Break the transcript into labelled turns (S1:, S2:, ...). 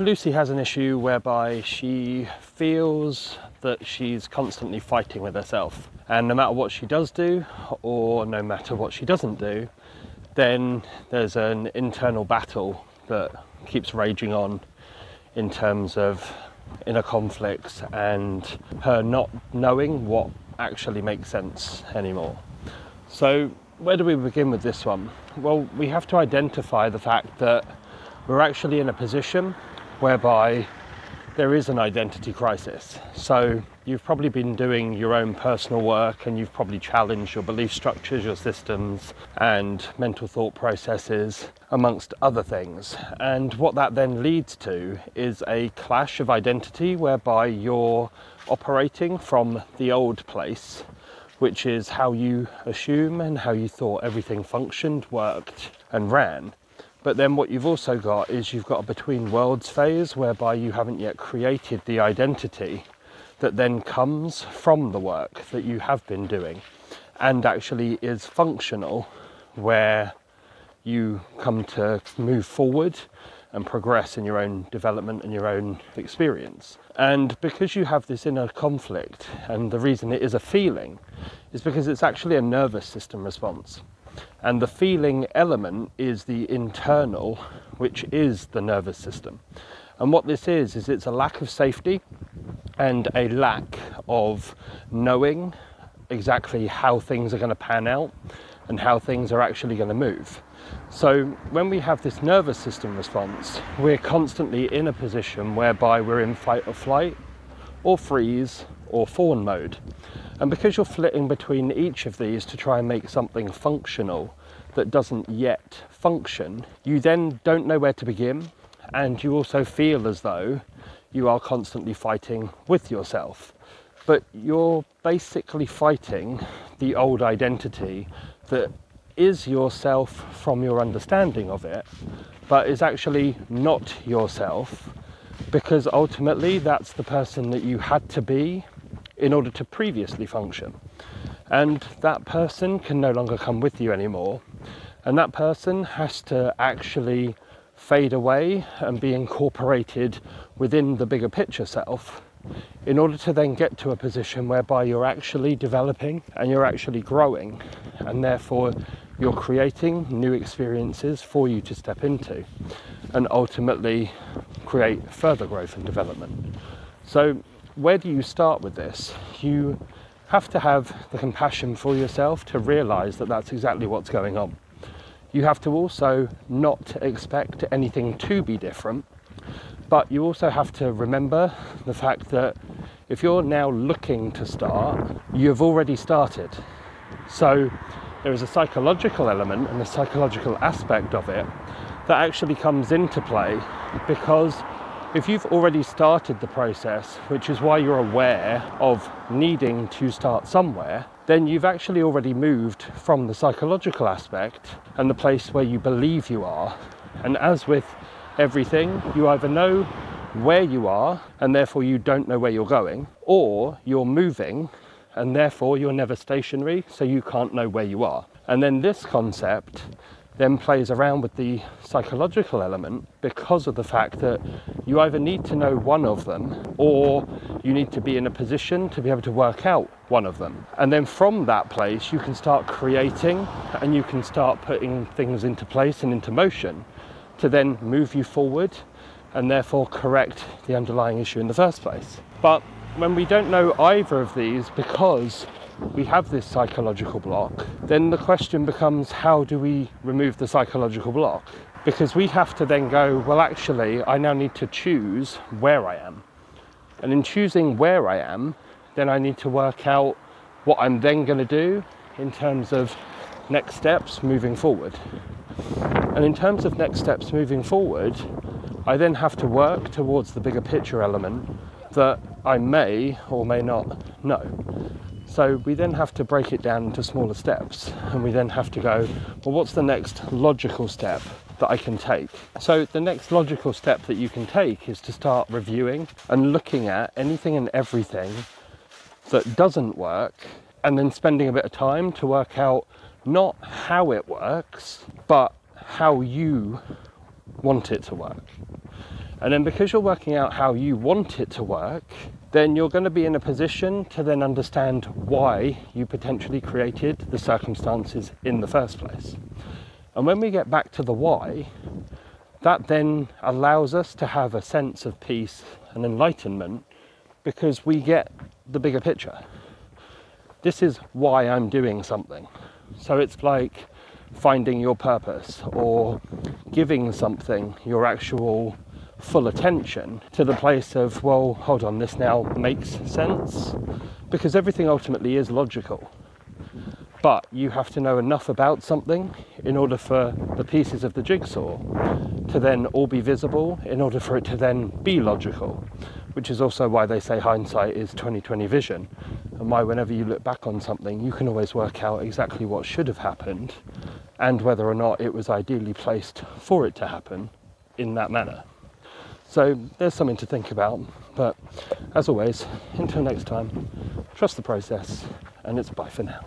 S1: Lucie has an issue whereby she feels that she's constantly fighting with herself. And no matter what she does do, or no matter what she doesn't do, then there's an internal battle that keeps raging on in terms of inner conflicts and her not knowing what actually makes sense anymore. So, where do we begin with this one? Well, we have to identify the fact that we're actually in a position whereby there is an identity crisis. So, you've probably been doing your own personal work and you've probably challenged your belief structures, your systems, and mental thought processes, amongst other things. And what that then leads to is a clash of identity whereby you're operating from the old place, which is how you assume and how you thought everything functioned, worked, and ran. But then what you've also got is you've got a between worlds phase whereby you haven't yet created the identity that then comes from the work that you have been doing and actually is functional where you come to move forward and progress in your own development and your own experience. And because you have this inner conflict, and the reason it is a feeling is because it's actually a nervous system response. And the feeling element is the internal, which is the nervous system. And what this is, is it's a lack of safety and a lack of knowing exactly how things are going to pan out and how things are actually going to move. So, when we have this nervous system response, we're constantly in a position whereby we're in fight or flight, or freeze, or fawn mode. And because you're flitting between each of these to try and make something functional that doesn't yet function, you then don't know where to begin, and you also feel as though you are constantly fighting with yourself. But you're basically fighting the old identity that is yourself from your understanding of it, but is actually not yourself because ultimately that's the person that you had to be in order to previously function. And that person can no longer come with you anymore. And that person has to actually fade away and be incorporated within the bigger picture self in order to then get to a position whereby you're actually developing and you're actually growing and therefore you're creating new experiences for you to step into and ultimately create further growth and development. So, where do you start with this? You have to have the compassion for yourself to realize that that's exactly what's going on. You have to also not expect anything to be different, but you also have to remember the fact that if you're now looking to start, you've already started. So there is a psychological element and a psychological aspect of it that actually comes into play because if you've already started the process, which is why you're aware of needing to start somewhere, then you've actually already moved from the psychological aspect and the place where you believe you are. And as with everything, you either know where you are and therefore you don't know where you're going, or you're moving and therefore you're never stationary, so you can't know where you are. And then this concept then plays around with the psychological element because of the fact that you either need to know one of them or you need to be in a position to be able to work out one of them. And then from that place, you can start creating and you can start putting things into place and into motion to then move you forward and therefore correct the underlying issue in the first place. But when we don't know either of these because we have this psychological block, then the question becomes how do we remove the psychological block? Because we have to then go, well, actually, I now need to choose where I am. And in choosing where I am, then I need to work out what I'm then going to do in terms of next steps moving forward. And in terms of next steps moving forward, I then have to work towards the bigger picture element that I may or may not know. So we then have to break it down into smaller steps and we then have to go, well, what's the next logical step that I can take? So the next logical step that you can take is to start reviewing and looking at anything and everything that doesn't work and then spending a bit of time to work out not how it works, but how you want it to work. And then because you're working out how you want it to work, then you're going to be in a position to then understand why you potentially created the circumstances in the first place. And when we get back to the why, that then allows us to have a sense of peace and enlightenment because we get the bigger picture. This is why I'm doing something. So it's like finding your purpose or giving something your actual full attention to the place of, well, hold on, this now makes sense. Because everything ultimately is logical. But you have to know enough about something in order for the pieces of the jigsaw to then all be visible, in order for it to then be logical. Which is also why they say hindsight is 2020 vision, and why whenever you look back on something, you can always work out exactly what should have happened and whether or not it was ideally placed for it to happen in that manner. So there's something to think about. But as always, until next time, trust the process, and it's bye for now.